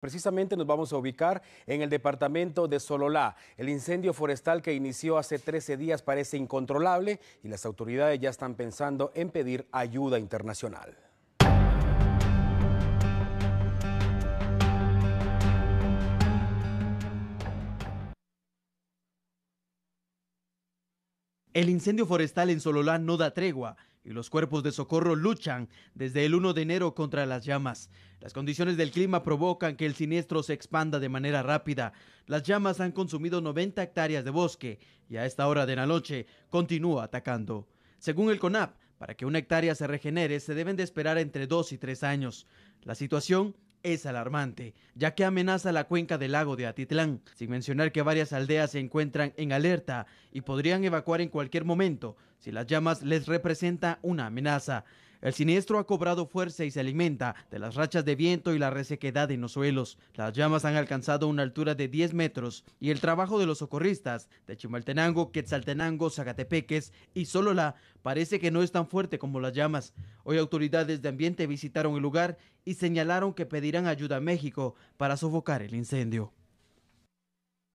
Precisamente nos vamos a ubicar en el departamento de Sololá. El incendio forestal que inició hace 13 días parece incontrolable y las autoridades ya están pensando en pedir ayuda internacional. El incendio forestal en Sololá no da tregua y los cuerpos de socorro luchan desde el 1 de enero contra las llamas. Las condiciones del clima provocan que el siniestro se expanda de manera rápida. Las llamas han consumido 90 hectáreas de bosque y a esta hora de la noche continúa atacando. Según el CONAP, para que una hectárea se regenere se deben de esperar entre 2 y 3 años. La situación es alarmante, ya que amenaza la cuenca del lago de Atitlán, sin mencionar que varias aldeas se encuentran en alerta y podrían evacuar en cualquier momento si las llamas les representa una amenaza. El siniestro ha cobrado fuerza y se alimenta de las rachas de viento y la resequedad en los suelos. Las llamas han alcanzado una altura de 10 metros y el trabajo de los socorristas de Chimaltenango, Quetzaltenango, Zacatepeques y Solola parece que no es tan fuerte como las llamas. Hoy autoridades de ambiente visitaron el lugar y señalaron que pedirán ayuda a México para sofocar el incendio.